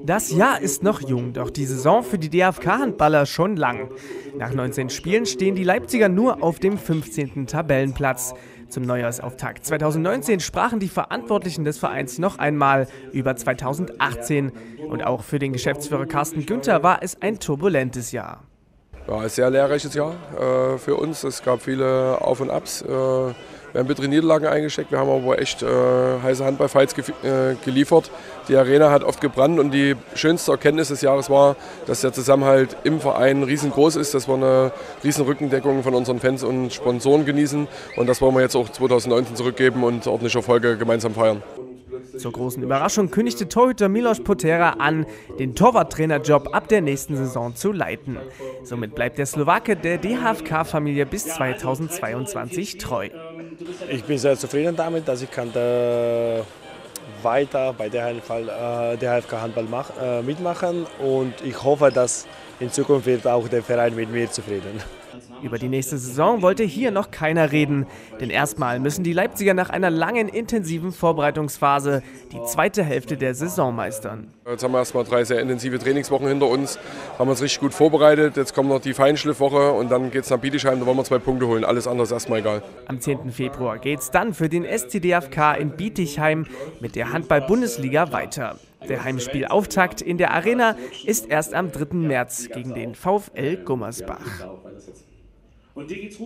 Das Jahr ist noch jung, doch die Saison für die DFK-Handballer schon lang. Nach 19 Spielen stehen die Leipziger nur auf dem 15. Tabellenplatz. Zum Neujahrsauftakt 2019 sprachen die Verantwortlichen des Vereins noch einmal über 2018. Und auch für den Geschäftsführer Carsten Günther war es ein turbulentes Jahr. Ja, ein sehr lehrreiches Jahr äh, für uns. Es gab viele Auf und Abs. Äh, wir haben bittere Niederlagen eingesteckt, wir haben aber echt äh, heiße Handballfights ge äh, geliefert. Die Arena hat oft gebrannt und die schönste Erkenntnis des Jahres war, dass der Zusammenhalt im Verein riesengroß ist, dass wir eine riesen Rückendeckung von unseren Fans und Sponsoren genießen und das wollen wir jetzt auch 2019 zurückgeben und ordentliche Erfolge gemeinsam feiern. Zur großen Überraschung kündigte Torhüter Milos Potera an, den Torwarttrainerjob ab der nächsten Saison zu leiten. Somit bleibt der Slowake der DHFK-Familie bis 2022 treu. Ich bin sehr zufrieden damit, dass ich kann weiter bei der DHFK äh, Handball mach, äh, mitmachen und ich hoffe, dass in Zukunft wird auch der Verein mit mir zufrieden. Über die nächste Saison wollte hier noch keiner reden, denn erstmal müssen die Leipziger nach einer langen, intensiven Vorbereitungsphase die zweite Hälfte der Saison meistern. Jetzt haben wir erstmal drei sehr intensive Trainingswochen hinter uns, haben uns richtig gut vorbereitet, jetzt kommt noch die Feinschliffwoche und dann geht es nach Bietigheim, da wollen wir zwei Punkte holen, alles andere ist erstmal egal. Am 10. Februar geht es dann für den SCDFK in Bietigheim mit der Handball-Bundesliga weiter. Der Heimspielauftakt in der Arena ist erst am 3. März gegen den VfL Gummersbach. Und dir geht's